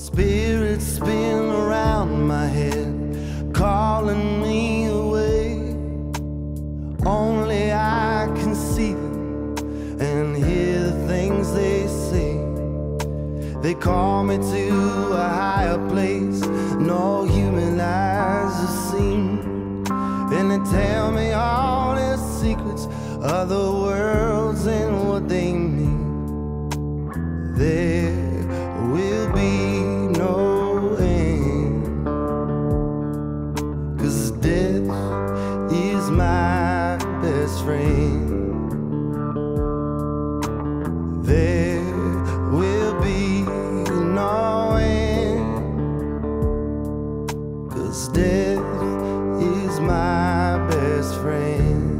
Spirits spin around my head, calling me away. Only I can see them and hear the things they say. They call me to a higher place, no human eyes have seen. And they tell me all their secrets, other worlds and what they mean. There best friend. There will be no end. Cause death is my best friend.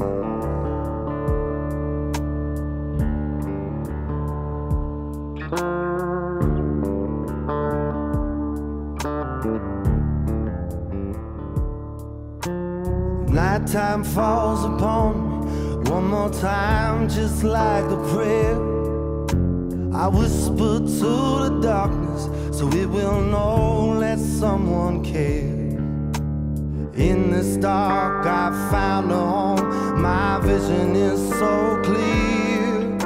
Nighttime falls upon me one more time, just like a prayer. I whisper to the darkness so it will know let someone care. In this dark, I found a home. My vision is so clear.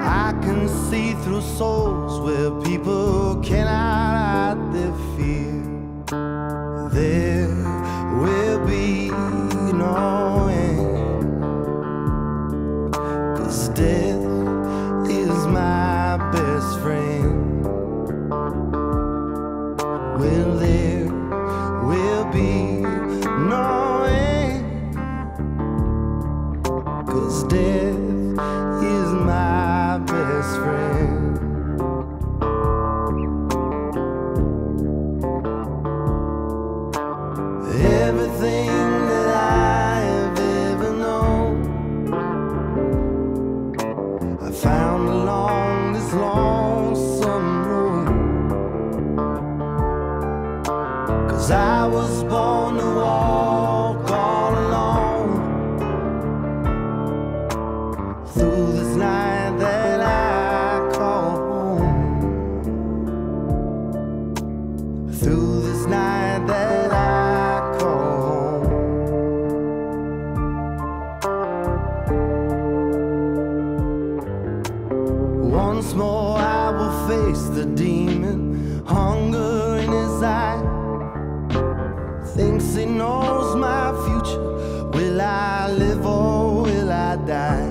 I can see through souls where people cannot hide their fear. There my I was born to walk all alone through this night that I call home. Through this night that I call home. Once more I will face the demon, Thinks he knows my future. Will I live or will I die?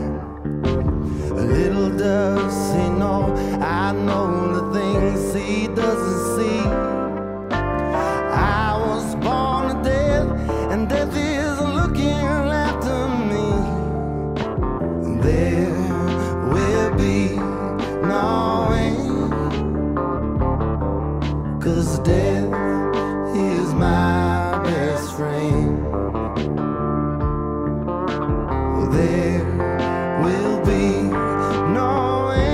A little does he know, I know the things he doesn't there will be no end.